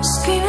Screaming